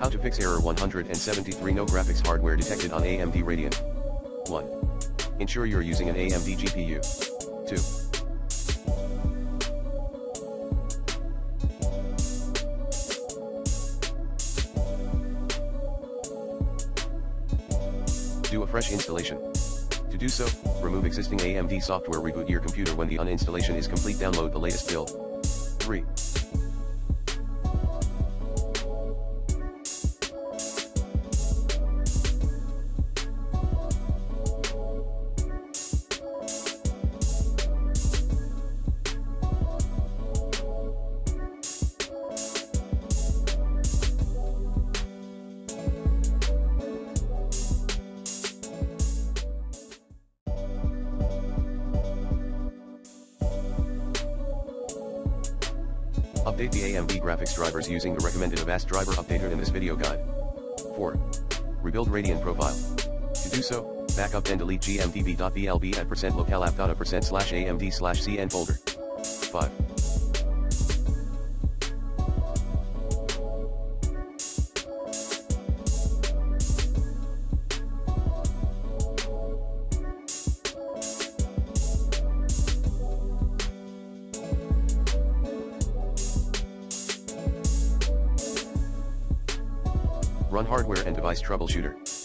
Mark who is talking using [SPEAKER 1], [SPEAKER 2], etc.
[SPEAKER 1] How to fix error 173 No graphics hardware detected on AMD Radeon. 1. Ensure you're using an AMD GPU. 2. Do a fresh installation. To do so, remove existing AMD software reboot your computer when the uninstallation is complete download the latest build. 3. Update the AMD graphics drivers using the recommended Avast driver updater in this video guide. 4. Rebuild Radeon profile. To do so, backup and delete gmdb.blb at percent localappdata slash amd slash cn folder. 5. Run hardware and device troubleshooter.